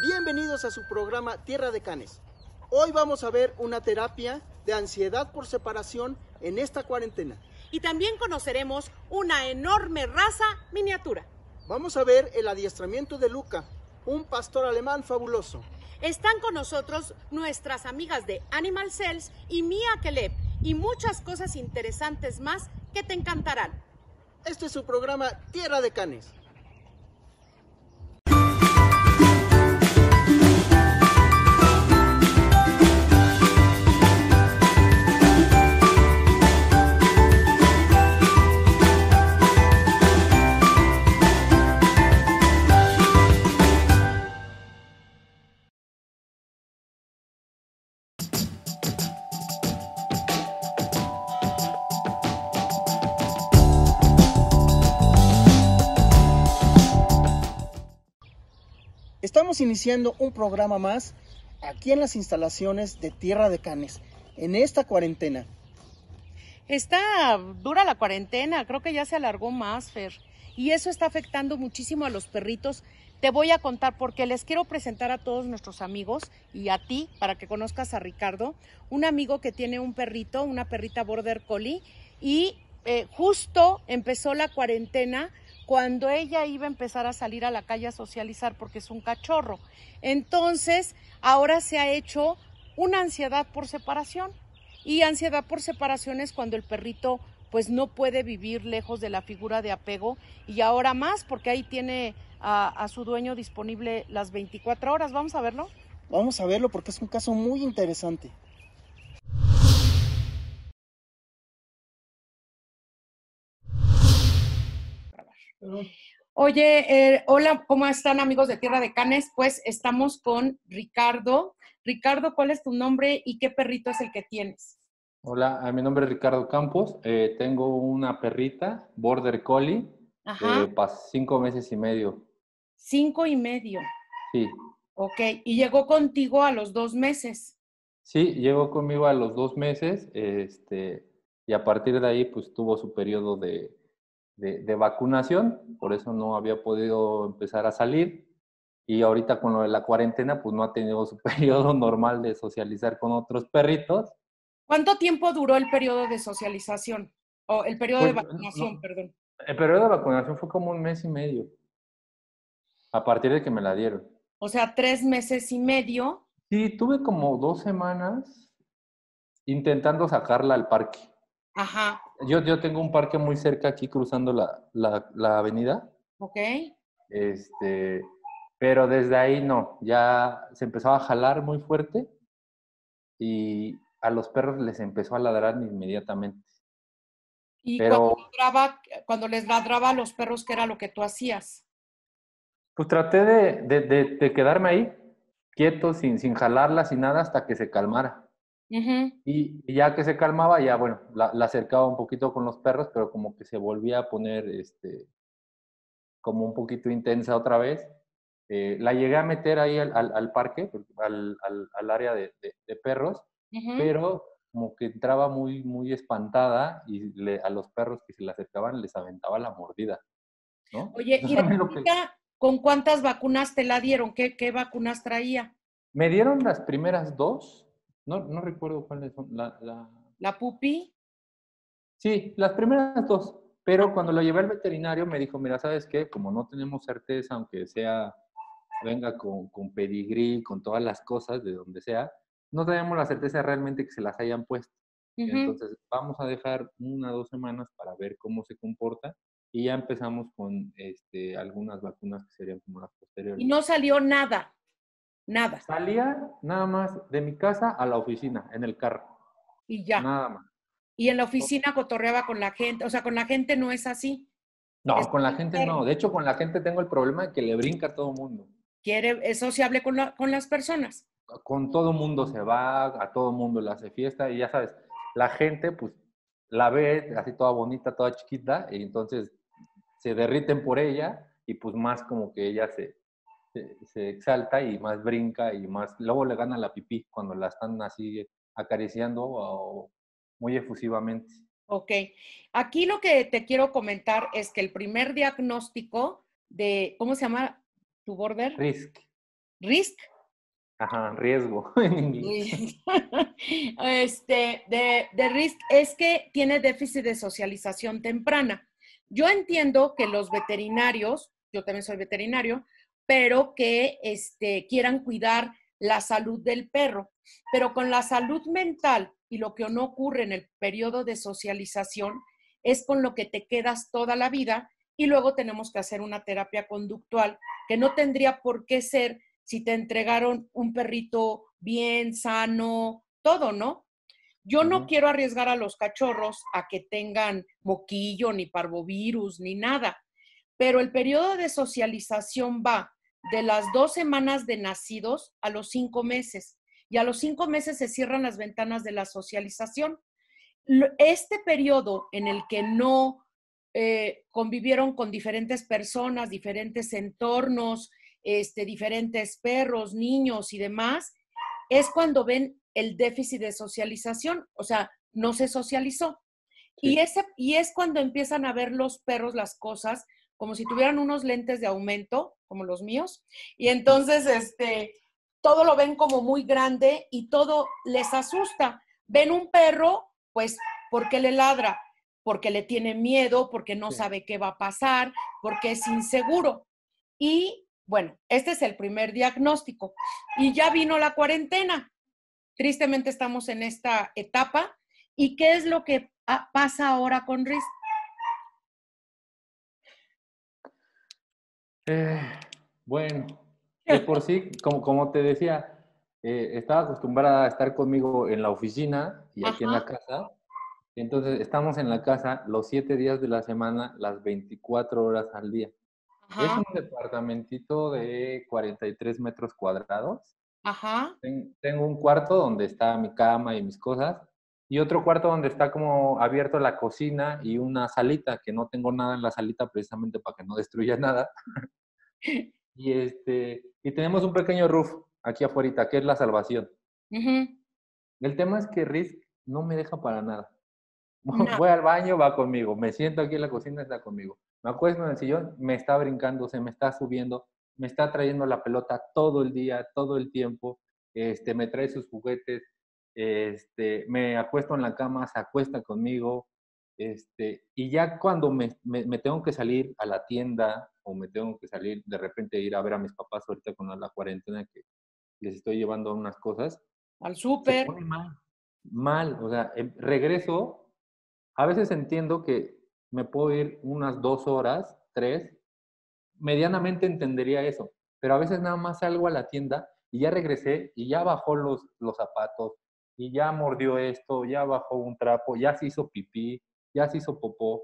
Bienvenidos a su programa Tierra de Canes. Hoy vamos a ver una terapia de ansiedad por separación en esta cuarentena. Y también conoceremos una enorme raza miniatura. Vamos a ver el adiestramiento de Luca, un pastor alemán fabuloso. Están con nosotros nuestras amigas de Animal Cells y Mia Keleb y muchas cosas interesantes más que te encantarán. Este es su programa Tierra de Canes. Iniciando un programa más aquí en las instalaciones de Tierra de Canes, en esta cuarentena. Está dura la cuarentena, creo que ya se alargó más, Fer. Y eso está afectando muchísimo a los perritos. Te voy a contar porque les quiero presentar a todos nuestros amigos y a ti para que conozcas a Ricardo, un amigo que tiene un perrito, una perrita border collie y eh, justo empezó la cuarentena cuando ella iba a empezar a salir a la calle a socializar porque es un cachorro. Entonces, ahora se ha hecho una ansiedad por separación. Y ansiedad por separación es cuando el perrito pues no puede vivir lejos de la figura de apego y ahora más porque ahí tiene a, a su dueño disponible las 24 horas. Vamos a verlo. Vamos a verlo porque es un caso muy interesante. Oye, eh, hola, ¿cómo están amigos de Tierra de Canes? Pues estamos con Ricardo. Ricardo, ¿cuál es tu nombre y qué perrito es el que tienes? Hola, a mi nombre es Ricardo Campos. eh, tengo una perrita, Border Collie, Ajá, de pas- cinco meses y medio. cinco y medio. Sí, Ok, y llegó contigo a los dos meses. sí, llegó conmigo a los dos meses este, y a partir de ahí pues tuvo su periodo de, de, de vacunación, por eso no había podido empezar a salir. Y ahorita con lo de la cuarentena pues no ha tenido su periodo normal de socializar con otros perritos. ¿Cuánto tiempo duró el periodo de socialización? O el periodo de Pues, vacunación, no. perdón. El periodo de vacunación fue como un mes y medio, a partir de que me la dieron. O sea, tres meses y medio. Sí, tuve como dos semanas intentando sacarla al parque. Ajá, Yo, yo tengo un parque muy cerca aquí cruzando la, la, la avenida, ok. este, pero desde ahí no, ya se empezó a jalar muy fuerte y a los perros les empezó a ladrar inmediatamente. Y Pero- cuando, ladraba, cuando les ladraba a los perros, ¿qué era lo que tú hacías? Pues traté de, de, de, de quedarme ahí, quieto, sin, sin jalarla, sin nada, hasta que se calmara. Ujú. Y, y ya que se calmaba, ya bueno, la, la acercaba un poquito con los perros, pero como que se volvía a poner este, como un poquito intensa otra vez. Eh, la llegué a meter ahí al, al, al parque, al, al, área de, de, de perros, Ujú. pero como que entraba muy, muy espantada y le- a los perros que se le acercaban les aventaba la mordida. ¿no? Oye, ¿y la con cuántas vacunas te la dieron? ¿Qué, qué vacunas traía? Me dieron las primeras dos, no, no recuerdo cuáles son, la, la, ¿La pupi? Sí, las primeras dos. Pero cuando lo llevé al veterinario me dijo, mira, ¿sabes qué? Como no tenemos certeza, aunque sea, venga con, con pedigrí, con todas las cosas, de donde sea, no tenemos la certeza realmente que se las hayan puesto. Entonces, vamos a dejar una o dos semanas para ver cómo se comporta y ya empezamos con este, algunas vacunas que serían como las posteriores. Y no salió nada, nada. Salía nada más de mi casa a la oficina, en el carro, Y ya. nada más. Y en la oficina cotorreaba con la gente. O sea, con la gente no es así. No, Es con la gente no. De hecho, con la gente tengo el problema de que le brinca a todo mundo. Quiere, es sociable con, la- con las personas. Con todo mundo se va, a todo mundo le hace fiesta y ya sabes, la gente pues la ve así toda bonita, toda chiquita y entonces se derriten por ella y pues más como que ella se, se, exalta y más brinca y más, luego le gana la pipí cuando la están así acariciando o muy efusivamente. Ok, aquí lo que te quiero comentar es que el primer diagnóstico de, ¿cómo se llama tu border? Risk. Risk. Ajá, riesgo en inglés. Este, de, de risk es que tiene déficit de socialización temprana. Yo entiendo que los veterinarios, yo también soy veterinario, pero que este, quieran cuidar la salud del perro. Pero con la salud mental y lo que no ocurre en el periodo de socialización es con lo que te quedas toda la vida y luego tenemos que hacer una terapia conductual que no tendría por qué ser si te entregaron un perrito bien, sano, todo, ¿no? Yo no quiero arriesgar a los cachorros a que tengan moquillo, ni parvovirus, ni nada, pero el periodo de socialización va de las dos semanas de nacidos a los cinco meses. Y a los cinco meses se cierran las ventanas de la socialización. Este periodo en el que no eh, convivieron con diferentes personas, diferentes entornos, este, diferentes perros, niños y demás, es cuando ven el déficit de socialización, o sea, no se socializó. Y, ese, y es cuando empiezan a ver los perros las cosas como si tuvieran unos lentes de aumento, como los míos, y entonces este, todo lo ven como muy grande y todo les asusta. Ven un perro, pues, porque le ladra? Porque le tiene miedo, porque no sabe qué va a pasar, porque es inseguro. Y bueno, este es el primer diagnóstico. Y ya vino la cuarentena. Tristemente estamos en esta etapa. ¿Y qué es lo que pasa ahora con Riz? Eh, bueno, por sí, como, como te decía, eh, estaba acostumbrada a estar conmigo en la oficina y aquí en la casa. Entonces, estamos en la casa los siete días de la semana, las 24 horas al día. Es un departamentito de 43 metros cuadrados. Ajá. tengo un cuarto donde está mi cama y mis cosas y otro cuarto donde está como abierto la cocina y una salita, que no tengo nada en la salita precisamente para que no destruya nada. Y, este, y tenemos un pequeño roof aquí afuera, que es la salvación. El tema es que Riz no me deja para nada. Voy al baño, va conmigo. Me siento aquí en la cocina, está conmigo. Me acuesto en el sillón, me está brincando, se me está subiendo, me está trayendo la pelota todo el día, todo el tiempo. Este, me trae sus juguetes, este, me acuesto en la cama, se acuesta conmigo, este, y ya cuando me, me, tengo que salir a la tienda o me tengo que salir de repente ir a ver a mis papás ahorita con la cuarentena que les estoy llevando unas cosas. Al súper. Mal, mal, o sea, em, regreso, a veces entiendo que me puedo ir unas dos horas, tres, medianamente entendería eso, pero a veces nada más salgo a la tienda y ya regresé y ya bajó los, los zapatos, y ya mordió esto, ya bajó un trapo, ya se hizo pipí, ya se hizo popó.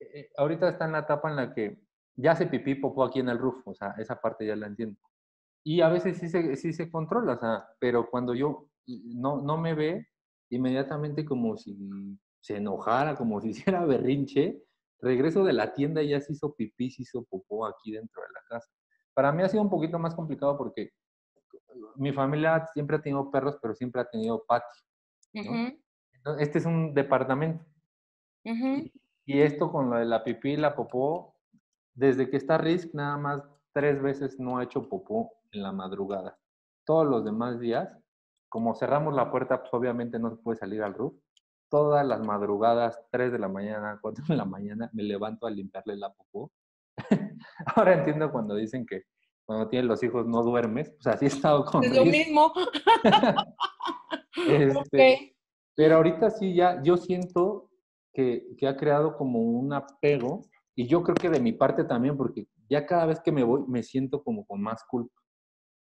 Eh, eh, ahorita está en la etapa en la que ya se pipí, popó aquí en el roof, o sea, esa parte ya la entiendo. Y a veces sí se, sí se controla, o sea, pero cuando yo no, no me ve, inmediatamente como si se enojara, como si hiciera berrinche, regreso de la tienda y ya se hizo pipí, se hizo popó aquí dentro de la casa. Para mí ha sido un poquito más complicado porque mi familia siempre ha tenido perros, pero siempre ha tenido patio. este es un departamento. y, esto con lo de la pipí y la popó, desde que está Risk, nada más tres veces no ha hecho popó en la madrugada. Todos los demás días, como cerramos la puerta, pues obviamente no se puede salir al roof. Todas las madrugadas, 3 de la mañana, 4 de la mañana, me levanto a limpiarle la popó. Ahora entiendo cuando dicen que cuando tienes los hijos no duermes, pues así he estado con Es lo mismo. este, Pero ahorita sí ya, yo siento que, que, ha creado como un apego, y yo creo que de mi parte también, porque ya cada vez que me voy me siento como con más culpa.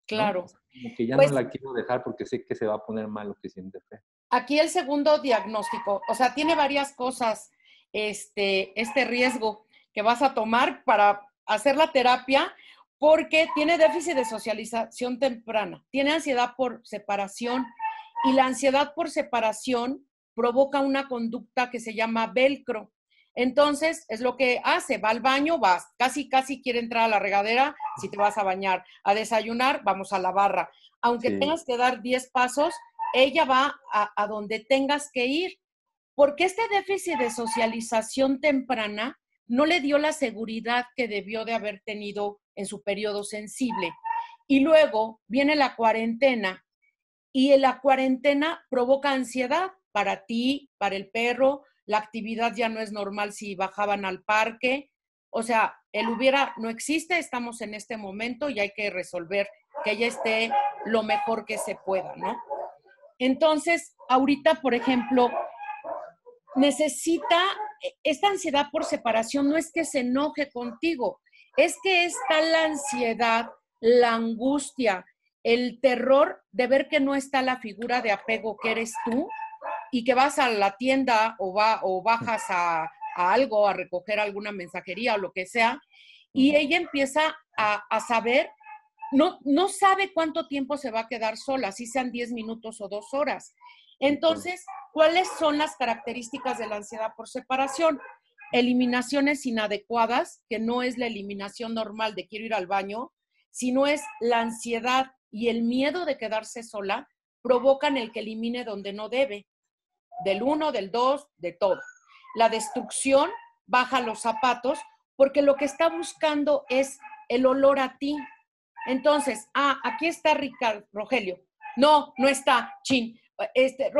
Claro. Como que ya no pues la quiero dejar porque sé que se va a poner mal lo que siente fe. Aquí el segundo diagnóstico, o sea, tiene varias cosas, este, este riesgo que vas a tomar para hacer la terapia porque tiene déficit de socialización temprana, tiene ansiedad por separación y la ansiedad por separación provoca una conducta que se llama velcro. Entonces, es lo que hace, va al baño, vas, casi, casi quiere entrar a la regadera si te vas a bañar, a desayunar, vamos a la barra. Aunque tengas que dar 10 pasos, ella va a, a donde tengas que ir. Porque este déficit de socialización temprana no le dio la seguridad que debió de haber tenido en su periodo sensible. Y luego viene la cuarentena y la cuarentena provoca ansiedad para ti, para el perro, la actividad ya no es normal si bajaban al parque. O sea, el hubiera no existe, estamos en este momento y hay que resolver que ella esté lo mejor que se pueda, ¿no? Entonces, ahorita, por ejemplo, necesita esta ansiedad por separación, no es que se enoje contigo, es que está la ansiedad, la angustia, el terror de ver que no está la figura de apego que eres tú y que vas a la tienda o, va, o bajas a, algo, a recoger alguna mensajería o lo que sea, y ella empieza a, a, saber, no, no sabe cuánto tiempo se va a quedar sola, si sean 10 minutos o dos horas. Entonces, ¿cuáles son las características de la ansiedad por separación? Eliminaciones inadecuadas, que no es la eliminación normal de quiero ir al baño, sino es la ansiedad y el miedo de quedarse sola, provocan el que elimine donde no debe del uno, del dos, de todo. La destrucción baja los zapatos porque lo que está buscando es el olor a ti. Entonces, ah, aquí está Ricardo, Rogelio. No, no está, chin. Este,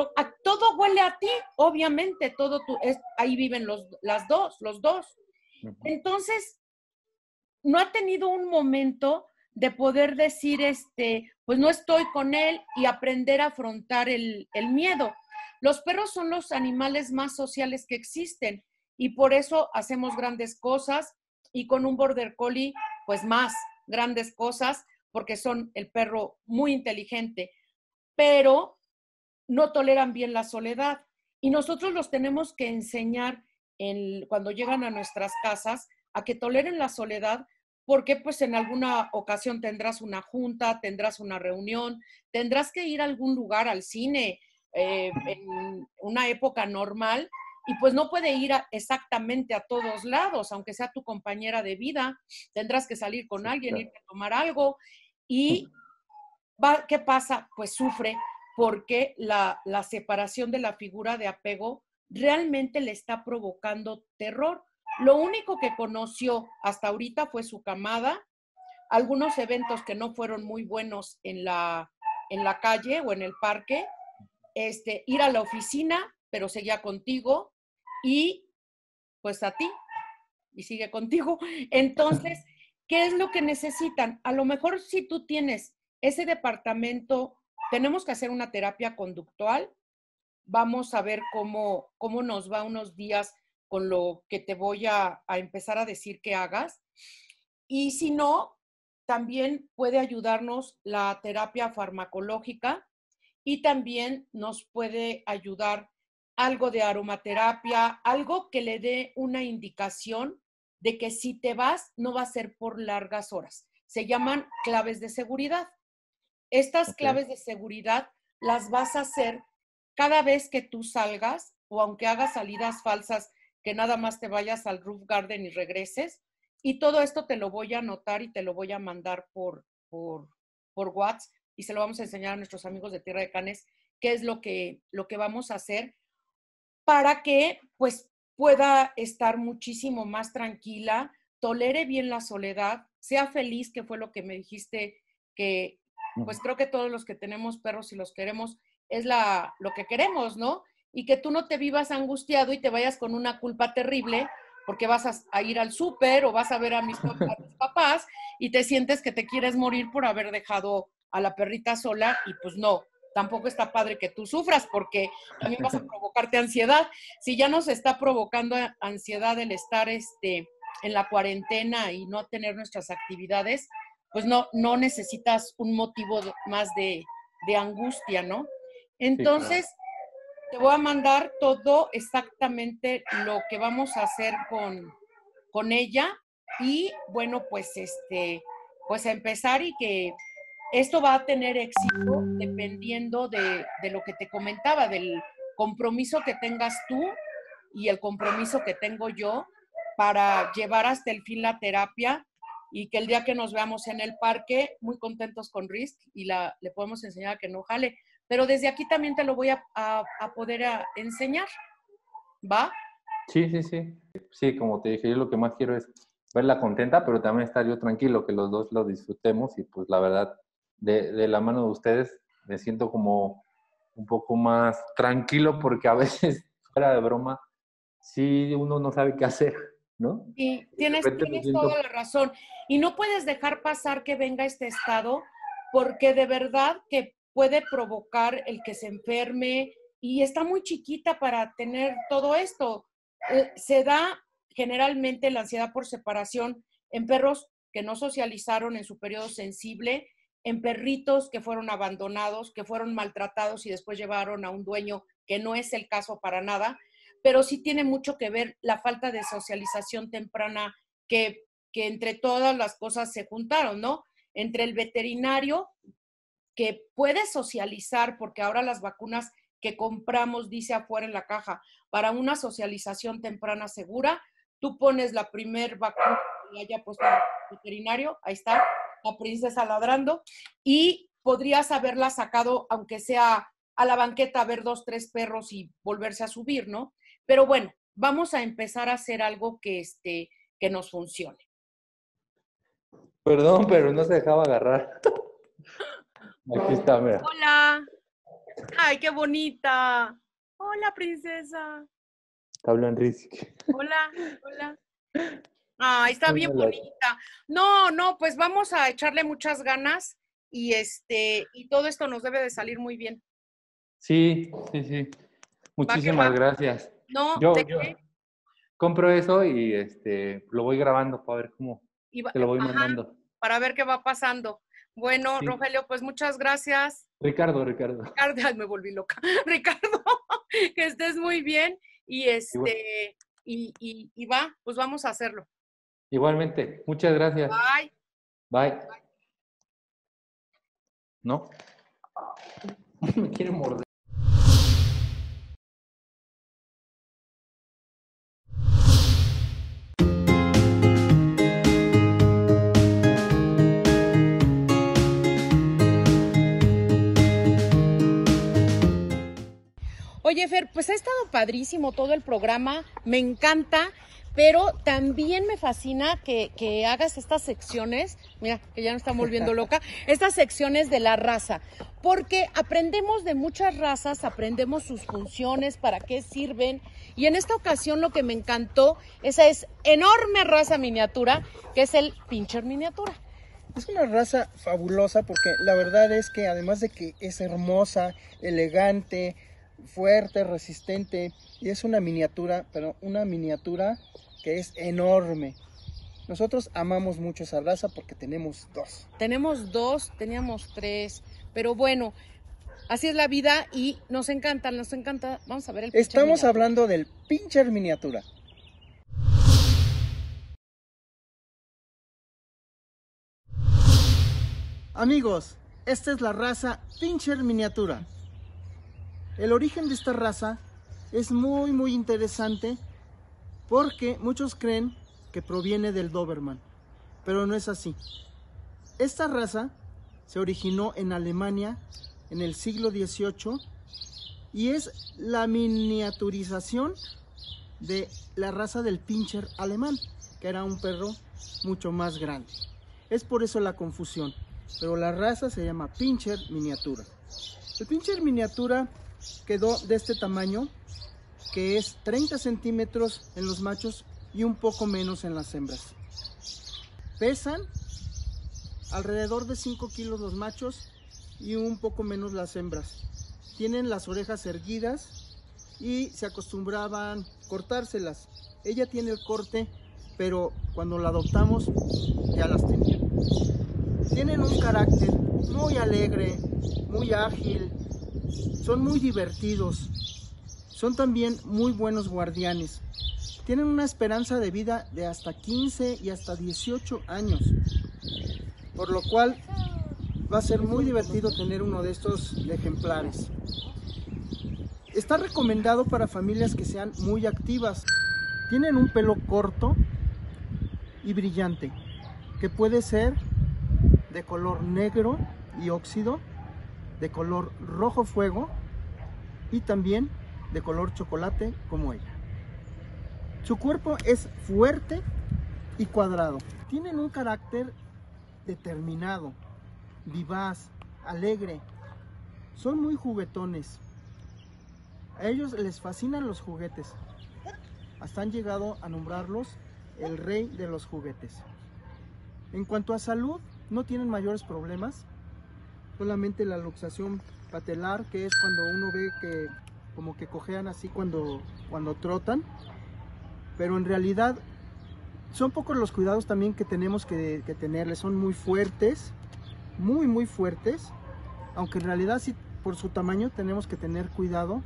todo huele a ti, obviamente, todo tu, es, ahí viven los, las dos, los dos. Entonces, no ha tenido un momento de poder decir, este, pues no estoy con él y aprender a afrontar el, el miedo. Los perros son los animales más sociales que existen y por eso hacemos grandes cosas y con un border collie, pues más grandes cosas, porque son el perro muy inteligente, pero no toleran bien la soledad. Y nosotros los tenemos que enseñar en, cuando llegan a nuestras casas a que toleren la soledad, porque pues en alguna ocasión tendrás una junta, tendrás una reunión, tendrás que ir a algún lugar, al cine, eh, en una época normal y pues no puede ir exactamente a todos lados, aunque sea tu compañera de vida, tendrás que salir con alguien, ir a tomar algo y va, ¿qué pasa? Pues sufre porque la, la separación de la figura de apego realmente le está provocando terror. Lo único que conoció hasta ahorita fue su camada, algunos eventos que no fueron muy buenos en la, en la calle o en el parque, este, ir a la oficina, pero seguía contigo y pues a ti y sigue contigo. Entonces, ¿qué es lo que necesitan? A lo mejor si tú tienes ese departamento, tenemos que hacer una terapia conductual. Vamos a ver cómo, cómo nos va unos días con lo que te voy a, a empezar a decir que hagas. Y si no, también puede ayudarnos la terapia farmacológica, y también nos puede ayudar algo de aromaterapia, algo que le dé una indicación de que si te vas no va a ser por largas horas. Se llaman claves de seguridad. Estas claves de seguridad las vas a hacer cada vez que tú salgas o aunque hagas salidas falsas, que nada más te vayas al roof garden y regreses. Y todo esto te lo voy a anotar y te lo voy a mandar por, por, por WhatsApp y se lo vamos a enseñar a nuestros amigos de Tierra de Canes, qué es lo que, lo que vamos a hacer para que pues pueda estar muchísimo más tranquila, tolere bien la soledad, sea feliz, que fue lo que me dijiste, que pues creo que todos los que tenemos perros y los queremos, es la, lo que queremos, ¿no? Y que tú no te vivas angustiado y te vayas con una culpa terrible porque vas a, ir al súper o vas a ver a mis, a mis papás y te sientes que te quieres morir por haber dejado a la perrita sola y pues no, tampoco está padre que tú sufras porque también vas a provocarte ansiedad. Si ya nos está provocando ansiedad el estar este, en la cuarentena y no tener nuestras actividades, pues no, no necesitas un motivo más de, angustia, ¿no? Entonces, te voy a mandar todo exactamente lo que vamos a hacer con, con ella y bueno, pues este, pues a empezar y que esto va a tener éxito dependiendo de, lo que te comentaba, del compromiso que tengas tú y el compromiso que tengo yo para llevar hasta el fin la terapia y que el día que nos veamos en el parque, muy contentos con Risk y le podemos enseñar a que no jale. Pero desde aquí también te lo voy a, poder enseñar. ¿Va? Sí, sí, sí. Sí, como te dije, yo lo que más quiero es verla contenta, pero también estar yo tranquilo, que los dos lo disfrutemos y pues la verdad, de, de la mano de ustedes me siento como un poco más tranquilo porque a veces, fuera de broma, sí uno no sabe qué hacer, ¿no? Sí, tienes, tienes toda la razón. Y no puedes dejar pasar que venga este estado porque de verdad que puede provocar el que se enferme y está muy chiquita para tener todo esto. Eh, se da generalmente la ansiedad por separación en perros que no socializaron en su periodo sensible, en perritos que fueron abandonados, que fueron maltratados y después llevaron a un dueño, que no es el caso para nada, pero sí tiene mucho que ver la falta de socialización temprana que, que entre todas las cosas se juntaron, ¿no? Entre el veterinario que puede socializar, porque ahora las vacunas que compramos, dice afuera en la caja, para una socialización temprana segura, tú pones la primer vacuna que haya puesto el veterinario, ahí está, la princesa ladrando, y podrías haberla sacado, aunque sea a la banqueta, a ver dos, tres perros y volverse a subir, ¿no? Pero bueno, vamos a empezar a hacer algo que, este, que nos funcione. Perdón, pero no se dejaba agarrar. Aquí está, mira. Hola. Ay, qué bonita. Hola, princesa. Hablan Hola, hola. Ah, está bien bonita. No, no, pues vamos a echarle muchas ganas y este y todo esto nos debe de salir muy bien. Sí, sí, sí. Muchísimas gracias. No, yo, compro eso y este lo voy grabando para ver cómo te lo voy mandando. Para ver qué va pasando. Bueno, Rogelio, pues muchas gracias. Ricardo, Ricardo. Ricardo, me volví loca. Ricardo, que estés muy bien y este y, y va, pues vamos a hacerlo. Igualmente, muchas gracias. Bye. Bye. ¿No? Me quiere morder. Oye, Fer, pues ha estado padrísimo todo el programa, me encanta pero también me fascina que, hagas estas secciones, mira, que ya no estamos volviendo loca, estas secciones de la raza, porque aprendemos de muchas razas, aprendemos sus funciones, para qué sirven, y en esta ocasión lo que me encantó, esa es enorme raza miniatura, que es el pincher miniatura. Es una raza fabulosa porque la verdad es que además de que es hermosa, elegante, fuerte, resistente, y es una miniatura, pero una miniatura que es enorme. Nosotros amamos mucho esa raza porque tenemos dos. Tenemos dos, teníamos tres, pero bueno, así es la vida y nos encanta, nos encanta. Vamos a ver el Estamos hablando del pincher miniatura. Amigos, esta es la raza pincher miniatura. El origen de esta raza es muy muy interesante porque muchos creen que proviene del Doberman, pero no es así. Esta raza se originó en Alemania en el siglo XVIII y es la miniaturización de la raza del pincher alemán, que era un perro mucho más grande. Es por eso la confusión, pero la raza se llama pincher miniatura. El pincher miniatura quedó de este tamaño que es 30 centímetros en los machos y un poco menos en las hembras. Pesan alrededor de 5 kilos los machos y un poco menos las hembras. Tienen las orejas erguidas y se acostumbraban cortárselas. Ella tiene el corte, pero cuando la adoptamos ya las tenía. Tienen un carácter muy alegre, muy ágil, son muy divertidos, son también muy buenos guardianes. Tienen una esperanza de vida de hasta 15 y hasta 18 años. Por lo cual va a ser muy divertido tener uno de estos ejemplares. Está recomendado para familias que sean muy activas. Tienen un pelo corto y brillante, que puede ser de color negro y óxido, de color rojo fuego y también de color chocolate como ella. Su cuerpo es fuerte y cuadrado. Tienen un carácter determinado, vivaz, alegre. Son muy juguetones. A ellos les fascinan los juguetes. Hasta han llegado a nombrarlos el rey de los juguetes. En cuanto a salud, no tienen mayores problemas. Solamente la luxación patelar, que es cuando uno ve que como que cojean así cuando, cuando trotan. Pero en realidad son pocos los cuidados también que tenemos que, que tenerles. Son muy fuertes, muy muy fuertes. Aunque en realidad sí, por su tamaño tenemos que tener cuidado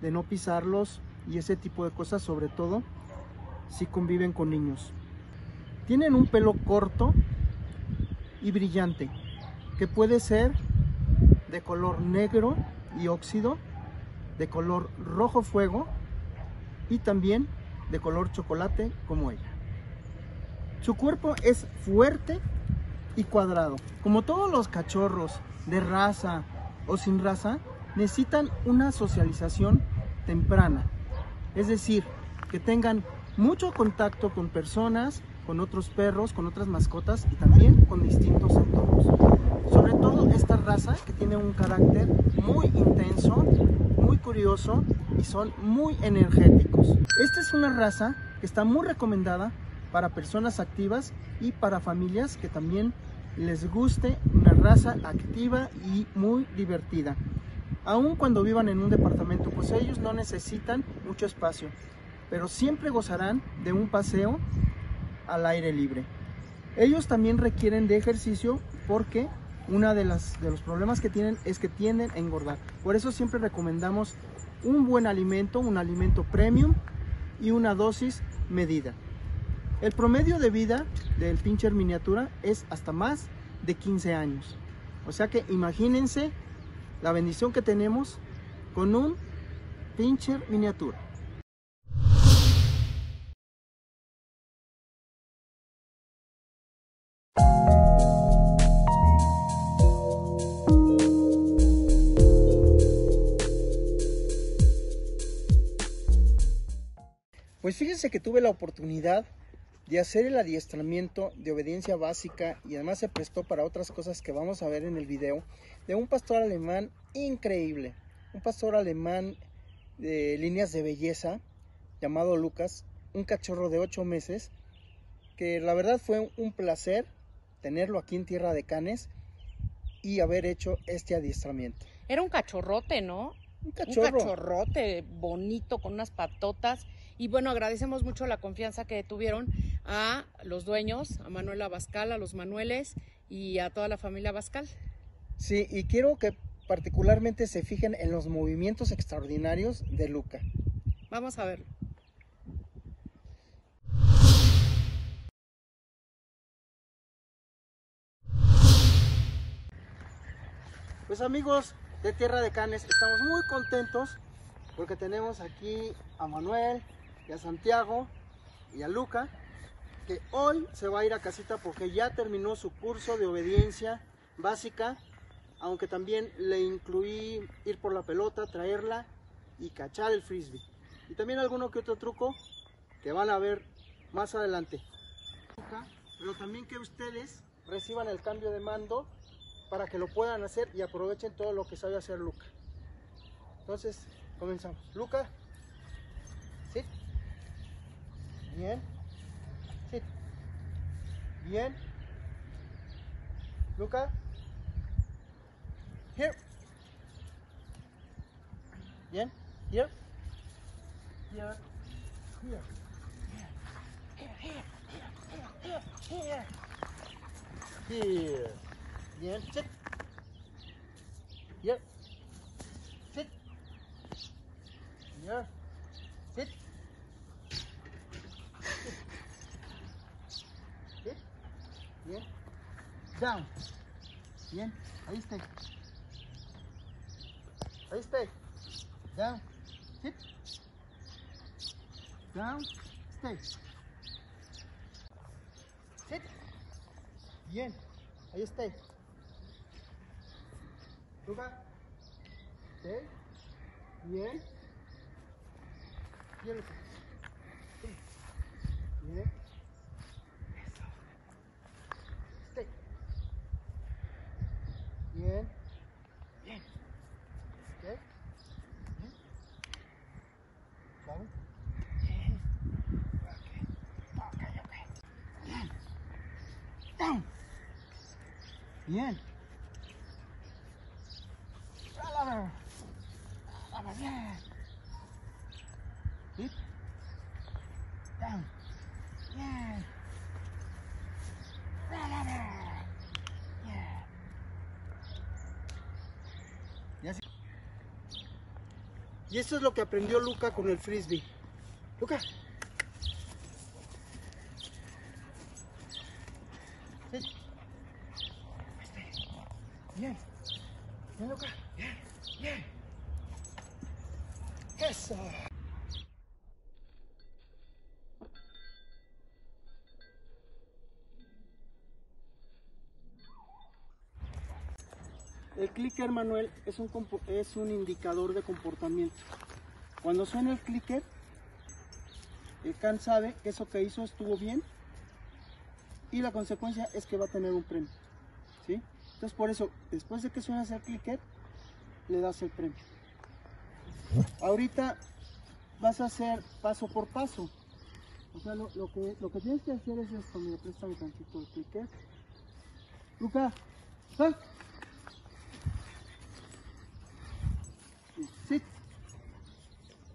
de no pisarlos y ese tipo de cosas, sobre todo si conviven con niños. Tienen un pelo corto y brillante, que puede ser de color negro y óxido, de color rojo fuego y también de color chocolate como ella. Su cuerpo es fuerte y cuadrado. Como todos los cachorros de raza o sin raza, necesitan una socialización temprana. Es decir, que tengan mucho contacto con personas, con otros perros, con otras mascotas y también con distintos entornos. Esta raza que tiene un carácter muy intenso, muy curioso y son muy energéticos. Esta es una raza que está muy recomendada para personas activas y para familias que también les guste una raza activa y muy divertida. Aun cuando vivan en un departamento, pues ellos no necesitan mucho espacio, pero siempre gozarán de un paseo al aire libre. Ellos también requieren de ejercicio porque uno de, las, de los problemas que tienen es que tienden a engordar. Por eso siempre recomendamos un buen alimento, un alimento premium y una dosis medida. El promedio de vida del pincher miniatura es hasta más de 15 años. O sea que imagínense la bendición que tenemos con un pincher miniatura. Pues fíjense que tuve la oportunidad de hacer el adiestramiento de obediencia básica y además se prestó para otras cosas que vamos a ver en el video de un pastor alemán increíble, un pastor alemán de líneas de belleza llamado Lucas, un cachorro de 8 meses que la verdad fue un placer tenerlo aquí en Tierra de Canes y haber hecho este adiestramiento. Era un cachorrote, ¿no? Un cachorro. Un cachorrote bonito con unas patotas. Y bueno, agradecemos mucho la confianza que tuvieron a los dueños, a Manuela Bascal, a los Manueles y a toda la familia Bascal. Sí, y quiero que particularmente se fijen en los movimientos extraordinarios de Luca. Vamos a verlo. Pues amigos de Tierra de Canes, estamos muy contentos porque tenemos aquí a Manuel y a Santiago y a Luca, que hoy se va a ir a casita porque ya terminó su curso de obediencia básica, aunque también le incluí ir por la pelota, traerla y cachar el frisbee. Y también alguno que otro truco que van a ver más adelante. Pero también que ustedes reciban el cambio de mando para que lo puedan hacer y aprovechen todo lo que sabe hacer Luca. Entonces, comenzamos. Luca, sit. Bien. Sit. Bien. Luca. Here. Bien. Here. Here. Here. Here, here, here, here, here. Here. Bien, sit. Here. Sit. Here. Sit. Sit. Bien. Down. Bien. Ahí está. Ahí está. Down. Sit. Down. Stay. Sit. Bien. Ahí está. Luca. Stay. Bien. Bien. Bien. Eso. Stay. Bien. Bien. Stay. Bien. Down. Bien. Ok. Ok, ok. Bien. Down. Bien. Álame. Álame bien. Hip. Down. Bien. Álame. Bien. Y así. Y eso es lo que aprendió Luca con el frisbee. Luca. Sí. Bien. Bien, Luca. Bien. Bien. Eso. El clicker, Manuel, es un, es un indicador de comportamiento. Cuando suena el clicker, el can sabe que eso que hizo estuvo bien y la consecuencia es que va a tener un premio. ¿sí? Entonces por eso, después de que suenas el clicker, le das el premio. Ahorita vas a hacer paso por paso. O sea, lo, lo que, lo que tienes que hacer es esto, mira, préstame tantito el clicker. Luca, sal. Sit.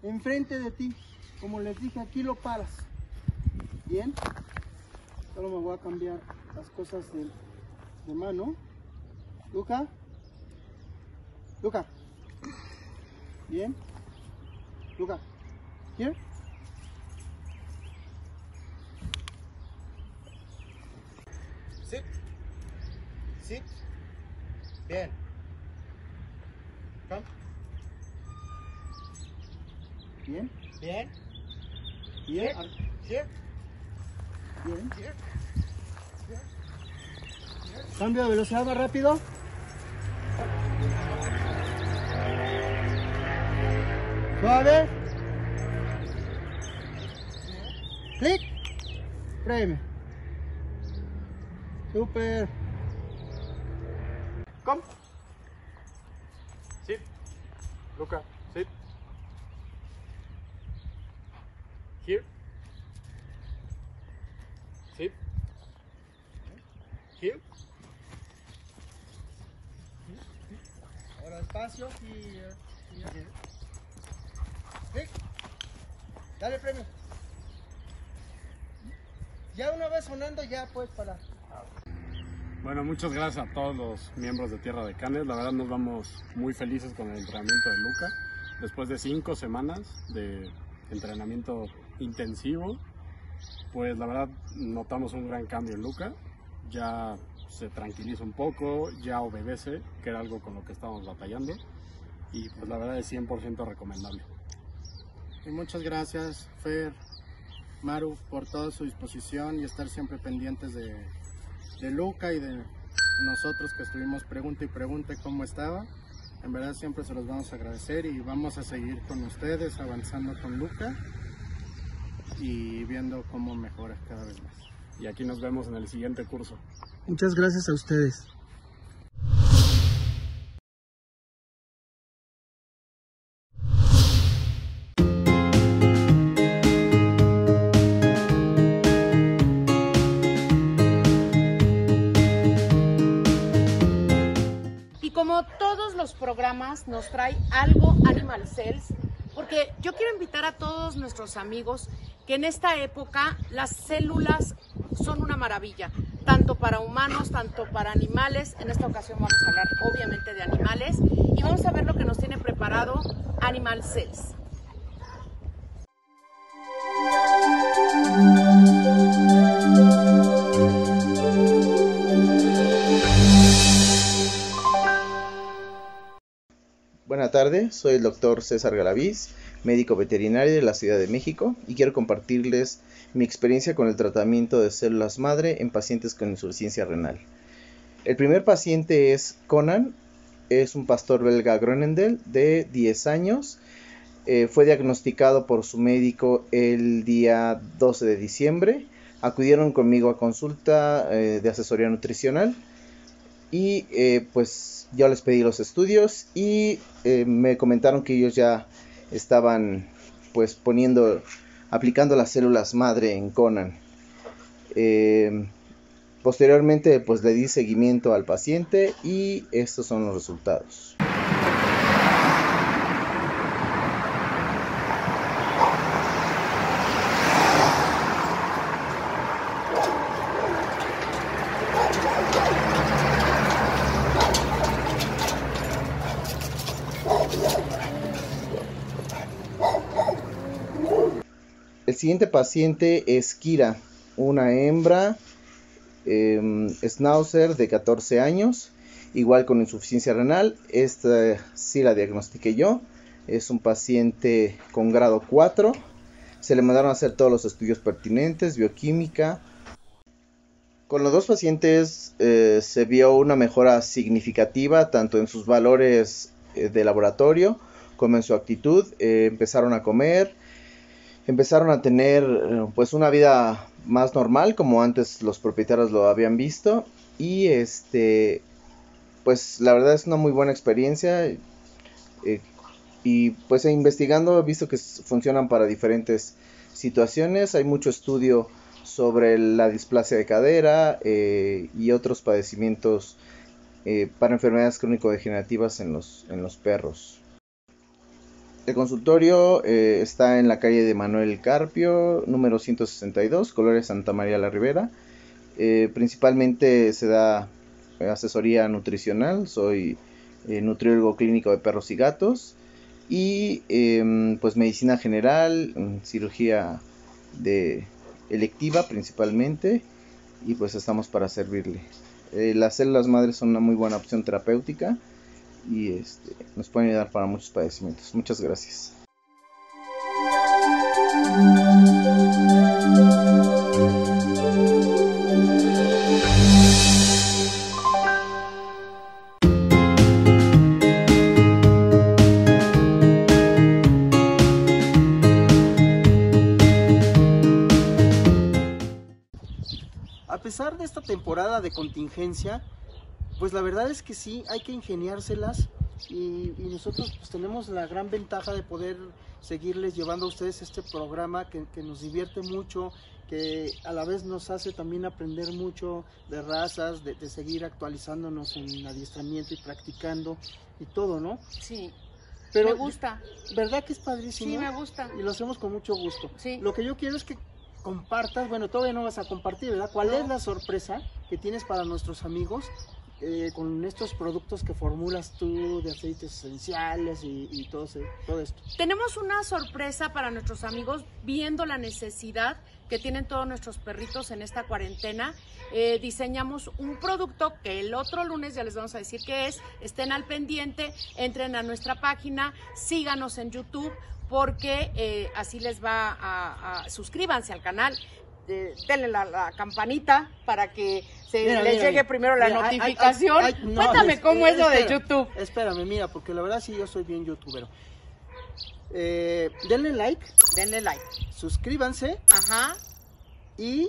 Enfrente de ti. Como les dije, aquí lo paras. Bien. Solo me voy a cambiar las cosas de, mano. Luca. Luca. Bien. Luca. Here. Sit. Sit. Bien. Come. Bien. Bien. Bien. Here. Bien. Cambio de velocidad más rápido. Suave. Clic. Frame. Super. Come. Sit. Luca, sit. Here. Sit. Here. Ahora espacio. Here. Here. Clic. Dale premio. Ya una vez sonando ya puedes parar. Bueno, muchas gracias a todos los miembros de Tierra de Canes. La verdad nos vamos muy felices con el entrenamiento de Luca. Después de cinco semanas de entrenamiento intensivo, pues la verdad notamos un gran cambio en Luca. Ya se tranquiliza un poco, ya obedece, que era algo con lo que estábamos batallando. Y pues la verdad es 100% recomendable. Y muchas gracias, Fer, Maru, por toda su disposición y estar siempre pendientes de, de Luca y de nosotros que estuvimos pregunta y pregunta cómo estaba. En verdad siempre se los vamos a agradecer y vamos a seguir con ustedes avanzando con Luca y viendo cómo mejora cada vez más. Y aquí nos vemos en el siguiente curso. Muchas gracias a ustedes. Y como todos los programas, nos trae algo Animal Cells, porque yo quiero invitar a todos nuestros amigos que en esta época las células son una maravilla, tanto para humanos, tanto para animales. En esta ocasión vamos a hablar obviamente de animales y vamos a ver lo que nos tiene preparado Animal Cells. Buenas tardes, soy el doctor César Galaviz, médico veterinario de la Ciudad de México y quiero compartirles mi experiencia con el tratamiento de células madre en pacientes con insuficiencia renal. El primer paciente es Conan, es un pastor belga Gronendel de 10 años. Eh, fue diagnosticado por su médico el día 12 de diciembre. Acudieron conmigo a consulta eh, de asesoría nutricional y eh, pues yo les pedí los estudios y me comentaron que ellos ya estaban pues poniendo, aplicando las células madre en Conan. Posteriormente, pues le di seguimiento al paciente y estos son los resultados. Siguiente paciente es Kira, una hembra eh, Schnauzer de 14 años, igual con insuficiencia renal. Esta sí la diagnostiqué yo. Es un paciente con grado 4. Se le mandaron a hacer todos los estudios pertinentes, bioquímica. Con los dos pacientes eh, se vio una mejora significativa tanto en sus valores eh, de laboratorio como en su actitud. Eh, empezaron a comer, empezaron a tener pues una vida más normal como antes los propietarios lo habían visto. Y este pues la verdad es una muy buena experiencia. Eh, y pues investigando he visto que funcionan para diferentes situaciones. Hay mucho estudio sobre la displasia de cadera eh, y otros padecimientos eh, para enfermedades crónico-degenerativas en los, en los perros. El consultorio eh, está en la calle de Manuel Carpio, número 162, Colores Santa María la Ribera. Eh, principalmente se da asesoría nutricional, soy eh, nutriólogo clínico de perros y gatos y em, pues medicina general, mm, cirugía de electiva principalmente y pues estamos para servirle. las células madres son una muy buena opción terapéutica y este, nos pueden ayudar para muchos padecimientos. Muchas gracias. A pesar de esta temporada de contingencia, pues la verdad es que sí, hay que ingeniárselas y, nosotros pues tenemos la gran ventaja de poder seguirles llevando a ustedes este programa que, nos divierte mucho, que a la vez nos hace también aprender mucho de razas, de, seguir actualizándonos en adiestramiento y practicando y todo, ¿no? Sí. Pero, me gusta. ¿Verdad que es padrísimo? Sí, me gusta. Y lo hacemos con mucho gusto. Sí. Lo que yo quiero es que compartas, bueno, todavía no vas a compartir, ¿verdad? ¿Cuál es la sorpresa que tienes para nuestros amigos eh, con estos productos que formulas tú de aceites esenciales y, todo, todo esto? Tenemos una sorpresa para nuestros amigos viendo la necesidad que tienen todos nuestros perritos en esta cuarentena. Eh, diseñamos un producto que el otro lunes ya les vamos a decir qué es. Estén al pendiente, entren a nuestra página, síganos en YouTube porque eh, así les va a, a suscríbanse al canal denle la, campanita para que se les llegue primero la notificación. Cuéntame cómo es lo de YouTube. Espérame, mira, porque la verdad sí yo soy bien youtuber Eh, denle like. Denle like. Suscríbanse. Ajá. Y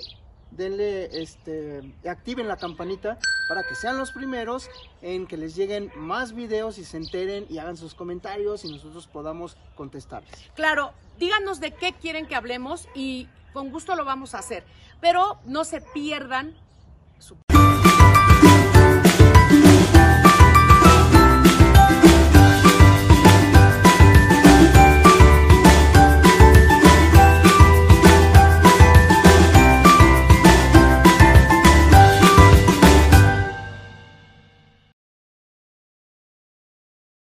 denle, este, activen la campanita para que sean los primeros en que les lleguen más videos y se enteren y hagan sus comentarios y nosotros podamos contestarles. Claro, díganos de qué quieren que hablemos y con gusto lo vamos a hacer. Pero no se pierdan